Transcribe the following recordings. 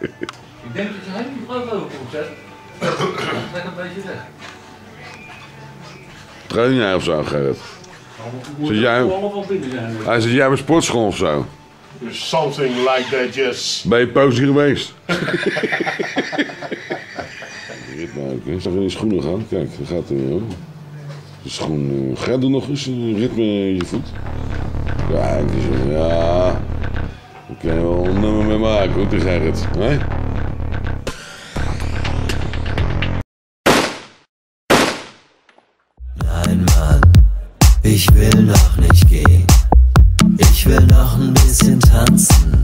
Ik denk dat je hele brood over moet zetten. Leg een beetje weg. Train jij of zo, Gerrit? Zit jij, hij zit jij bij sportschool of zo? Something like that, yes. Ben je poosje geweest? Ritme ook, hè? Zag je in die schoenen gaan? Kijk, daar gaat hij weer hoor. De schoen, uh, Gerrit doe nog eens een ritme in je voet. Kijk, die zo, ja. Je wel een nummer mee maken, hoor, die Gerrit. hè? Nein, Mann, ich will noch nicht gehen. Ich will noch ein bisschen tanzen.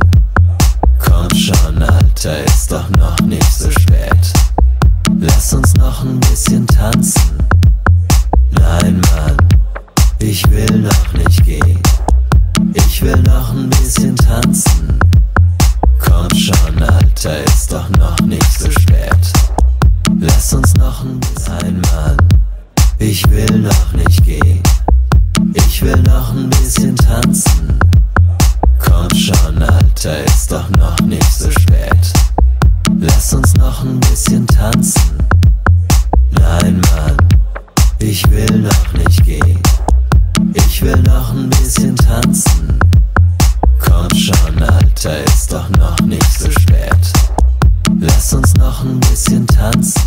Komm schon, Alter, ist doch noch nicht so spät. Lass uns noch ein bisschen tanzen. Nein, Mann, ich will noch nicht gehen. Ich will noch ein bisschen tanzen. Komm schon, Alter, ist doch noch nicht so spät. Lass uns noch ein bisschen, Mann. Ich will noch nicht gehen. Ich will noch ein bisschen tanzen. Komm schon, Alter, ist doch noch nicht so spät. Lass uns noch ein bisschen tanzen. Nein, Mann, ich will noch nicht gehen noch ein bisschen tanzen. Komm schon, Alter, ist doch noch nicht so spät. Lass uns noch ein bisschen tanzen.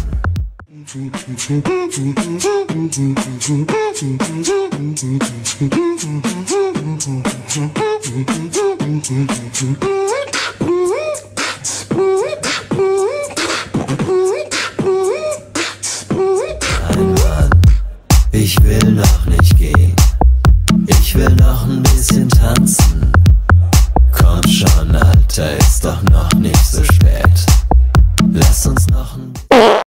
Ein Mann, ich will noch nicht gehen will noch ein bisschen tanzen. Komm schon, Alter, ist doch noch nicht so spät. Lass uns noch ein bisschen.